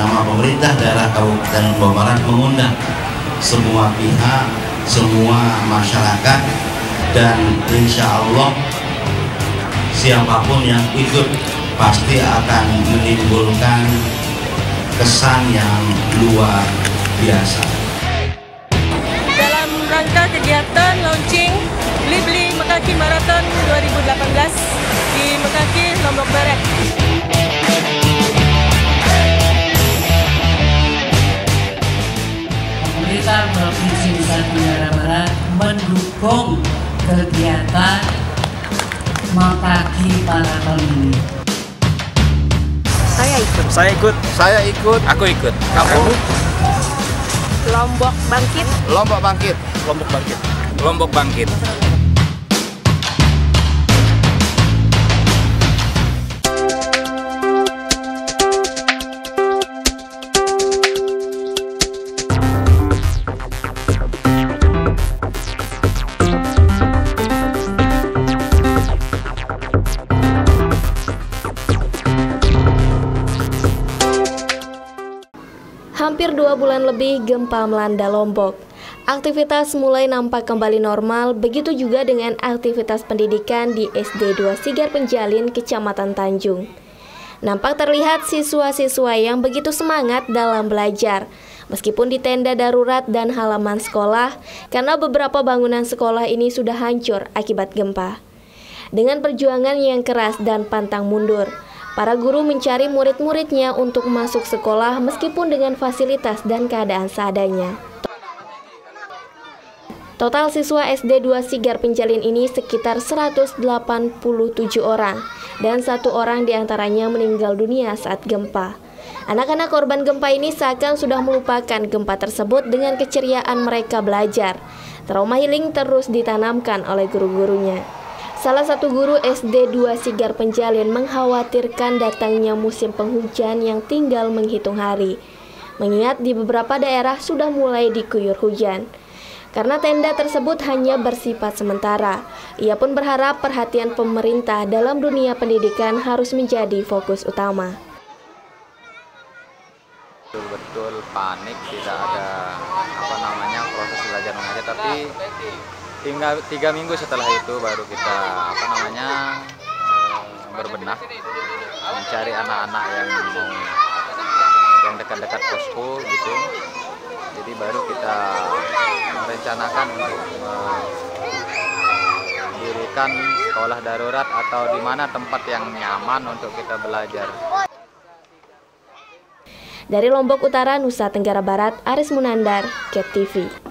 nama pemerintah daerah Kabupaten Barat mengundang semua pihak, semua masyarakat dan insya Allah siapa pun yang ikut pasti akan menimbulkan kesan yang luar biasa. Dalam rangka kegiatan launching Beli-Beli Mekaki Marathon 2018 di Mekaki, Lombok Barat. Mendukung kegiatan Mekaki Marathon ini. Saya ikut. Saya ikut. Saya ikut. Aku ikut. Kamu? Lombok Bangkit. Lombok bangkit. Lombok bangkit. Lombok bangkit. Hampir dua bulan lebih gempa melanda Lombok. Aktivitas mulai nampak kembali normal, begitu juga dengan aktivitas pendidikan di SD 2 Sigar Penjalin, Kecamatan Tanjung. Nampak terlihat siswa-siswa yang begitu semangat dalam belajar, meskipun di tenda darurat dan halaman sekolah, karena beberapa bangunan sekolah ini sudah hancur akibat gempa. Dengan perjuangan yang keras dan pantang mundur, para guru mencari murid-muridnya untuk masuk sekolah meskipun dengan fasilitas dan keadaan seadanya. Total siswa SD 2 Sigar Penjalin ini sekitar 187 orang dan satu orang di antaranya meninggal dunia saat gempa. Anak-anak korban gempa ini seakan sudah melupakan gempa tersebut dengan keceriaan mereka belajar. Trauma healing terus ditanamkan oleh guru-gurunya. Salah satu guru SD 2 Sigar Penjalin mengkhawatirkan datangnya musim penghujan yang tinggal menghitung hari. Mengingat di beberapa daerah sudah mulai diguyur hujan. Karena tenda tersebut hanya bersifat sementara, ia pun berharap perhatian pemerintah dalam dunia pendidikan harus menjadi fokus utama. Betul-betul panik, tidak ada apa namanya proses belajar mengajar, tapi tinggal tiga minggu setelah itu baru kita apa namanya eh, berbenah mencari anak-anak yang yang dekat-dekat posko gitu jadi baru kita merencanakan untuk mendirikan sekolah darurat atau di mana tempat yang nyaman untuk kita belajar. Dari Lombok Utara, Nusa Tenggara Barat, Aris Munandar, Ket TV.